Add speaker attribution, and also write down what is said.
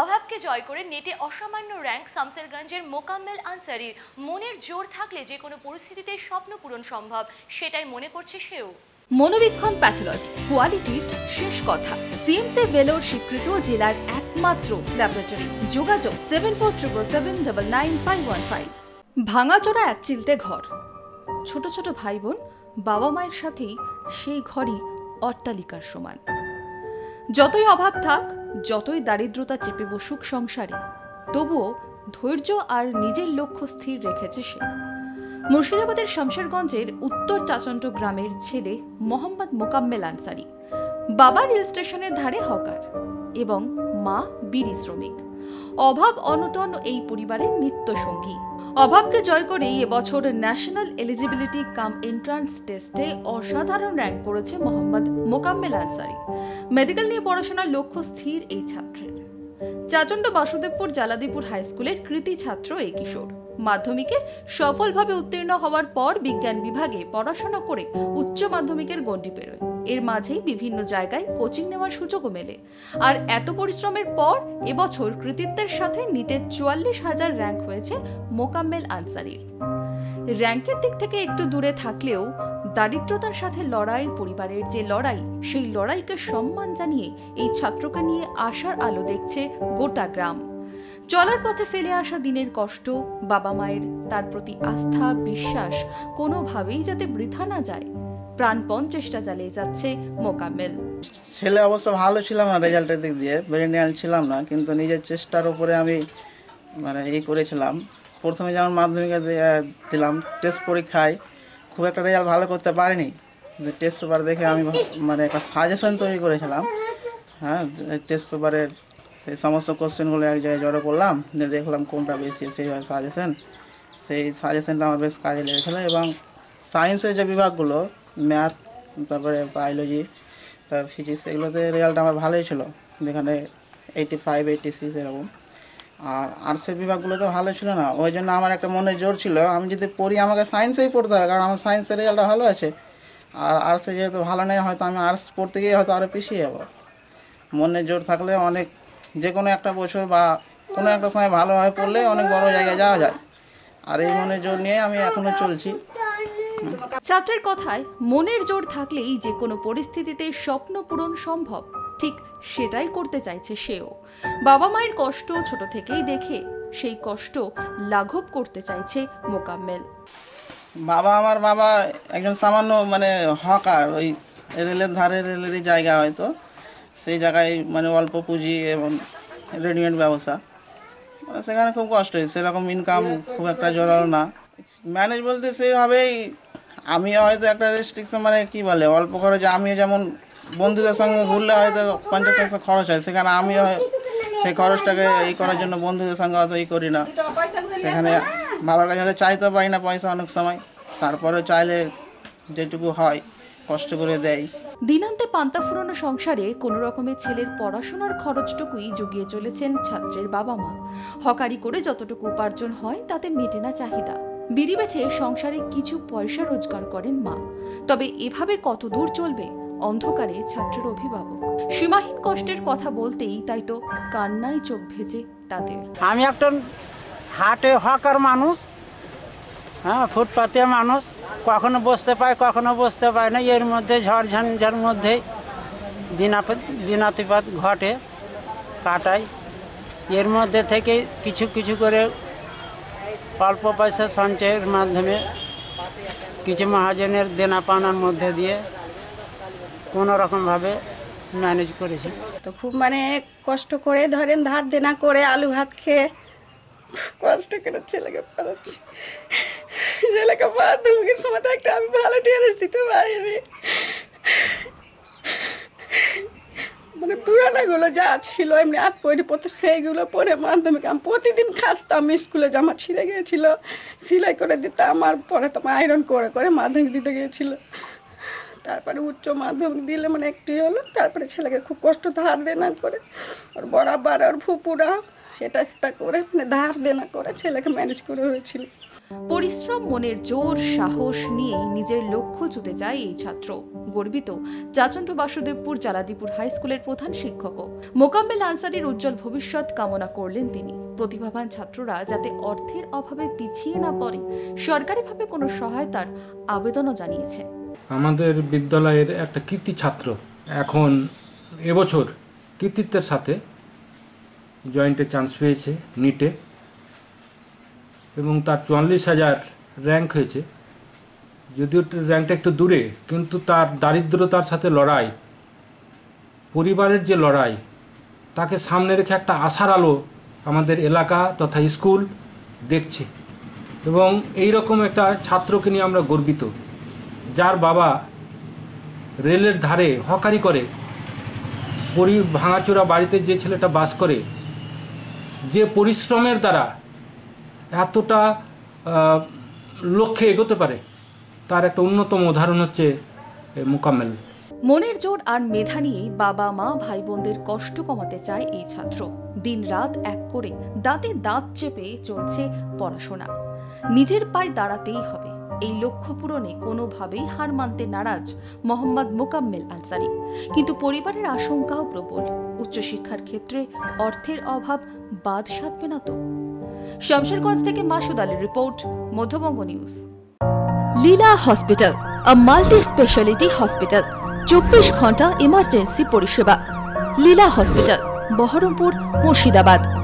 Speaker 1: অভাবকে জয় করে নেটে অসামান্য র্যাঙ্ক শামসেরগঞ্জের মোকাম্মেল আনসারির মনের জোর থাকলে যে কোনো পরিস্থিতিতে স্বপ্ন পূরণ সম্ভব, সেটাই মনে করছে সেও।
Speaker 2: মনোবীক্ষণ প্যাথোলজি, কোয়ালিটির শেষ কথা। সিএমসি ভেলোর স্বীকৃত জেলার একমাত্র ল্যাবরেটরি যোগাযোগ seven four triple seven double nine five one five ভাঙাচোরা এক চিলতে ঘর। ছোট ছোট ভাই বোন বাবা মায়ের সাথেই সেই ঘরই অট্টালিকার সমান। যতই অভাব থাক, যতই দারিদ্রতা চেপে বসুক সংসারে, তবুও ধৈর্য আর নিজের লক্ষ্য স্থির রেখেছে সে। মুর্শিদাবাদের শামশেরগঞ্জের উত্তর চাচণ্ড গ্রামের ছেলে মোহাম্মদ মোকাম্মেল আনসারি, বাবা রেল স্টেশনের ধারে হকার এবং মা বিড়ি শ্রমিক। অভাব অনটন এই পরিবারের নিত্য সঙ্গী অভাবকে জয় করেই এবছর ন্যাশনাল এলিজিবিলিটি কাম এন্ট্রান্স টেস্টে অসাধারণ র্যাঙ্ক করেছে মোহাম্মদ মোকাম্মেল আনসারি। মেডিকেল নিয়ে পড়াশোনার লক্ষ্য স্থির এই ছাত্রের। চাচণ্ড বাসুদেবপুর জালাদিপুর হাই স্কুলের কৃতি ছাত্র এই কিশোর। মাধ্যমিকে সফলভাবে উত্তীর্ণ হওয়ার পর বিজ্ঞান বিভাগে পড়াশোনা করে উচ্চ মাধ্যমিকের গণ্ডি পেরোয়। এর মাঝেই বিভিন্ন জায়গায় কোচিং নেওয়ার সুযোগও মেলে। আর এত পরিশ্রমের পর এবছর কৃতিত্বের সাথে নিটের চুয়াল্লিশ হাজার র্যাঙ্ক হয়েছে মোকাম্মেল আনসারির। র্যাঙ্কের দিক থেকে একটু দূরে থাকলেও দারিদ্রতার সাথে লড়াই, পরিবারের যে লড়াই, সেই লড়াইকে সম্মান জানিয়ে এই ছাত্রকে নিয়ে আশার আলো দেখছে গোটা গ্রাম। চলার পথে ফেলে আসা দিনের কষ্ট, বাবা মায়ের তার প্রতি আস্থা, বিশ্বাস কোনোভাবেই যাতে বৃথা না যায়। প্রাণপণ চেষ্টা চালিয়ে যাচ্ছে মোকাম্মেল।
Speaker 3: ছেলে অবশ্য ভালো ছিলাম না রেজাল্টের দিক দিয়ে ব্রিলিয়ান ছিলাম না, কিন্তু নিজের চেষ্টার উপরে আমি মানে এই করেছিলাম। প্রথমে যেমন মাধ্যমিকে দিলাম টেস্ট পরীক্ষায় খুব একটা রেজাল্ট ভালো করতে পারিনি। কিন্তু টেস্ট পেপার দেখে আমি মানে একটা সাজেশন তৈরি করেছিলাম। হ্যাঁ টেস্ট পেপারের সেই সমস্ত কোশ্চেনগুলো এক জায়গায় জড়ো করলাম যে দেখলাম কোনটা বেশি সেইভাবে সাজেশন সেই সাজেশনটা আমার বেশ কাজে লেগেছিলো এবং সায়েন্সের যে বিভাগগুলো ম্যাথ, তারপরে বায়োলজি তার ফিজিক্স, এগুলোতে রেজাল্ট আমার ভালোই ছিল। যেখানে এইটি ফাইভ এইটি সিক্স এরকম। আর আর্টসের বিভাগগুলোতে ভালো ছিল না। ওই জন্য আমার একটা মনে জোর ছিল, আমি যদি পড়ি, আমাকে সায়েন্সেই পড়তে হবে কারণ আমার সায়েন্সের রেজাল্টটা ভালো আছে। আর আর্টসে যেহেতু ভালো নেই, হয়তো আমি আর্টস পড়তে গিয়ে হয়তো আরও পিছিয়ে যাব। মনে জোর থাকলে অনেক যে কোনো একটা বছর বা কোনো একটা সময় ভালোভাবে পড়লে অনেক বড় জায়গায় যাওয়া যায়। আর এই মনে জোর নিয়ে আমি এখনও চলছি।
Speaker 2: ছাত্রের কথায় মনের জোর থাকলেই যে কোনো পরিস্থিতিতে স্বপ্ন পূরণ সম্ভব। ঠিক সেটাই করতে চাইছে সেও। বাবা মায়ের কষ্ট ছোট থেকেই দেখে সেই কষ্ট লাঘব করতে চাইছে মোকাম্মেল।
Speaker 3: বাবা আমার বাবা একজন সামান্য মানে হকার, ওই রেলের ধারে রেলেরই জায়গা হয়তো। সেই জায়গায় মানে অল্প পুঁজি এবং রেডিমেড ব্যবসা। মানে সেখানে খুব কষ্ট হয়, সেরকম ইনকাম খুব একটা জোরালো না। ম্যানেজ বলতে সেইভাবেই আমি হয়তো একটা রেস্ট্রিকশন মানে কি বলে, অল্প খরচে আমি যেমন বন্ধুদের সঙ্গে ঘুরলে হয়তো পঞ্চাশ একশো খরচ হয়, সেখানে আমি সেই খরচটাকে এই করার জন্য বন্ধুদের সঙ্গে অত ই করি না। সেখানে বাবার কাছে হয়তো চাইতে পারি না পয়সা অনেক সময় তারপরে চাইলে যেটুকু হয়, কষ্ট করে দেয়।
Speaker 2: দিনান্তে পান্তা ফুরনো সংসারে কোনো রকমের ছেলের পড়াশোনার খরচটুকুই জুগিয়ে চলেছেন ছাত্রের বাবা মা। হকারি করে যতটুকু উপার্জন হয়, তাতে মেটে না চাহিদা। বিড়ি বেঁধে সংসারে কিছু পয়সা রোজগার করেন মা। তবে এভাবে কত দূর চলবে? অন্ধকারে ছাত্রের অভিভাবক। সীমাহীন কষ্টের কথা বলতেই তাই তো কান্নায় চোখ ভেজে তাদের।
Speaker 4: আমি একটা হাটে হকার মানুষ হ্যাঁ ফুটপাতে মানুষ, কখনো বসতে পায় কখনো বসতে পায় না। এর মধ্যে ঝড় ঝঞ্ঝার মধ্যে দিনাতিপাত ঘটে, কাটাই। এর মধ্যে থেকে কিছু কিছু করে অল্প পয়সা সঞ্চয়ের মাধ্যমে কিছু মহাজনের দেনা পাওনার মধ্যে দিয়ে কোনো রকমভাবে ম্যানেজ করেছি।
Speaker 5: তো খুব মানে কষ্ট করে ধরেন ধার দেনা করে আলু ভাত খেয়ে, কষ্ট করে ছেলেকে পড়াচ্ছি। ছেলেকে মাধ্যমিকের সময় একটা আমি ভালো টিয়ারেস দিতে পারিনি। মানে পুরানাগুলো যা ছিল, এমনি আট পড়ে পড়তো সেইগুলো পরে মাধ্যমিক আমি প্রতিদিন খাসতাম, স্কুলে জামা ছিঁড়ে গিয়েছিল, সেলাই করে দিতাম, আর পরে তো আয়রন করে করে মাধ্যমিক দিতে গিয়েছিল। তারপরে উচ্চ মাধ্যমিক দিলে মানে একটি হলো, তারপরে ছেলেকে খুব কষ্ট ধার দেনা করে, ওর বরাবর, ওর ফুপুরা, এটা সেটা করে মানে ধার দেনা করে ছেলেকে ম্যানেজ করে হয়েছিল।
Speaker 2: পরিশ্রম, মনের জোর, সাহস নিয়ে নিজের লক্ষ্য জুতে যায় এই ছাত্র। গর্বিত চাচণ্ড বাসুদেবপুর জালাদিপুর হাই স্কুলের প্রধান শিক্ষকও মোকাম্মেল আনসারির উজ্জ্বল ভবিষ্যৎ কামনা করলেন তিনি। প্রতিভাবান ছাত্ররা যাতে অর্থের অভাবে পিছিয়ে না পড়ে, সরকারিভাবে কোনো সহায়তার আবেদনও জানিয়েছেন
Speaker 6: আমাদের বিদ্যালয়ের একটা কীর্তি ছাত্র এখন এবছর কৃতিত্বের সাথে জয়েন্টে চান্স পেয়েছে, নিটে। এবং তার চুয়াল্লিশ হাজার র্যাঙ্ক হয়েছে। যদিও র্যাঙ্কটা একটু দূরে, কিন্তু তার দারিদ্রতার সাথে লড়াই, পরিবারের যে লড়াই, তাকে সামনে রেখে একটা আশার আলো আমাদের এলাকা তথা স্কুল দেখছে। এবং এই রকম একটা ছাত্রকে নিয়ে আমরা গর্বিত, যার বাবা রেলের ধারে হকারি করে, পরি ভাঙাচোরা বাড়িতে যে ছেলেটা বাস করে, যে পরিশ্রমের দ্বারা এতটা লক্ষ্যে এগোতে পারে তার একটা অন্যতম উদাহরণ হচ্ছে এ, মোকাম্মেল।
Speaker 2: মনের জোর আর মেধা নিয়েই বাবা মা ভাই বোনদের কষ্ট কমাতে চায় এই ছাত্র। দিন রাত এক করে দাঁতে দাঁত চেপে চলছে পড়াশোনা। নিজের পায়ে দাঁড়াতেই হবে। এই লক্ষ্য পূরণে কোনোভাবেই হার মানতে নারাজ মোহাম্মদ মোকাম্মেল আনসারি। কিন্তু পরিবারের আশঙ্কাও প্রবল। উচ্চশিক্ষার ক্ষেত্রে অর্থের অভাব বাদ সাধবে না তো। শমশেরগঞ্জ থেকে মাসুদ আলীর report, Madhyabanga news. Leela hospital, a multi speciality hospital, চব্বিশ ঘণ্টা ইমার্জেন্সি পরিষেবা। লীলা হসপিটাল, বহরমপুর, মুর্শিদাবাদ।